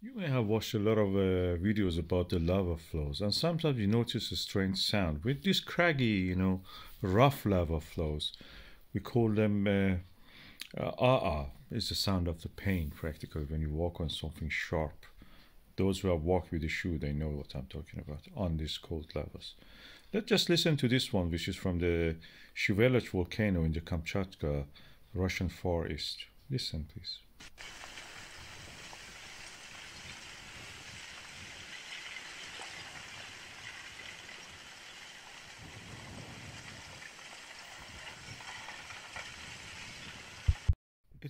You may have watched a lot of uh, videos about the lava flows, and sometimes you notice a strange sound with these craggy, you know, rough lava flows. We call them uh, uh, ah ah. It's the sound of the pain, practically, when you walk on something sharp. Those who have walked with a shoe, they know what I'm talking about on these cold lavas. Let's just listen to this one, which is from the Shiveluch volcano in the Kamchatka, Russian Far East. Listen, please.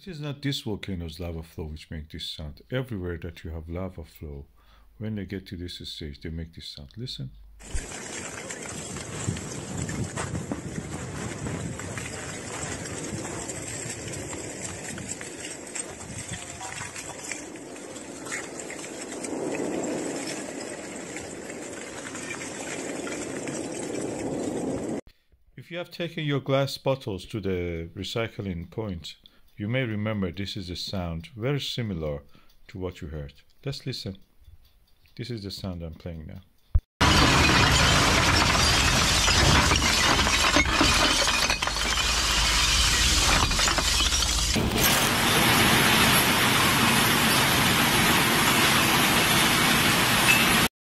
It is not this volcano's lava flow which make this sound. Everywhere that you have lava flow, when they get to this stage, they make this sound. Listen. If you have taken your glass bottles to the recycling point, you may remember this is a sound very similar to what you heard. Let's listen. This is the sound I'm playing now.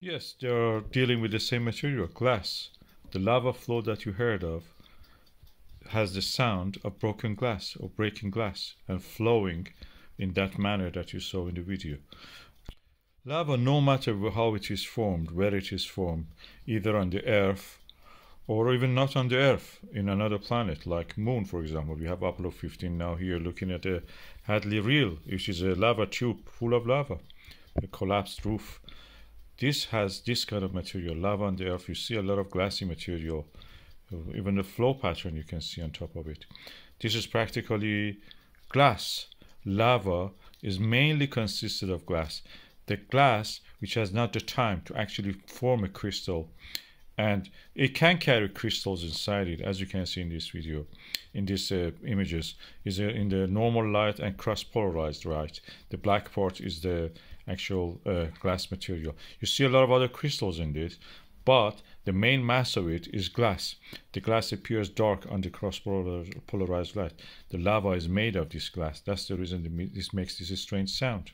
Yes, they are dealing with the same material, glass. The lava flow that you heard of has the sound of broken glass or breaking glass and flowing in that manner that you saw in the video. Lava, no matter how it is formed, where it is formed, either on the earth or even not on the earth, in another planet like moon, for example. We have Apollo 15 now here looking at the Hadley Rille, which is a lava tube full of lava, a collapsed roof. This has this kind of material, lava on the earth. You see a lot of glassy material even the flow pattern you can see on top of it. This is practically glass. Lava is mainly consisted of glass. The glass, which has not the time to actually form a crystal, and it can carry crystals inside it, as you can see in this video, in these uh, images, is uh, in the normal light and cross-polarized light. The black part is the actual uh, glass material. You see a lot of other crystals in this, but the main mass of it is glass. The glass appears dark the cross-polarized light. The lava is made of this glass. That's the reason this makes this strange sound.